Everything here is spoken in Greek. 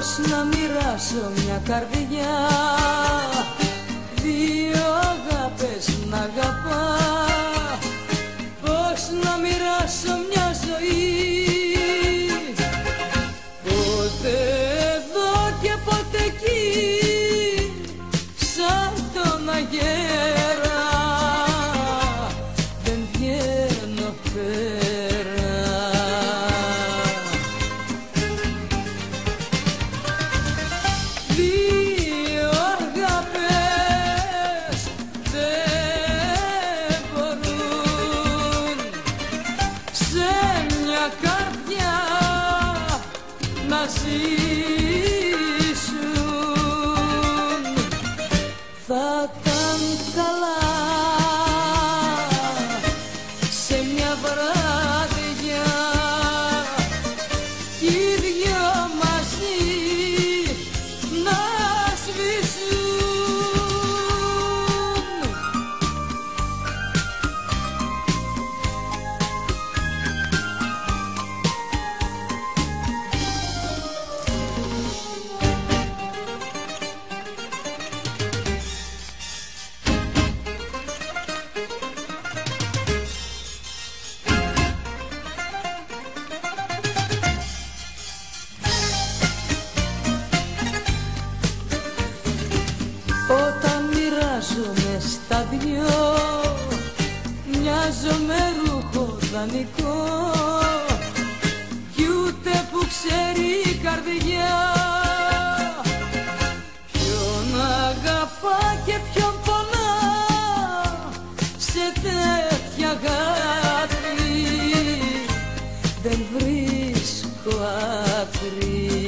Πώς να μοιράσω μια καρδιά. Δύο αγάπες να αγαπά. Πώς να μοιράσω μια ζωή. Ποτέ εδώ και ποτέ εκεί Σαν τον αγέρα. Δεν βγαίνω πέρα ζήσουν θα ήταν καλά Όταν μοιράζομαι στα δυο Μοιάζω με ρούχο δανεικό. Κι ούτε που ξέρει η καρδιά. Ποιον αγαπά και ποιον πονά Σε τέτοια αγάπη Δεν βρίσκω άκρη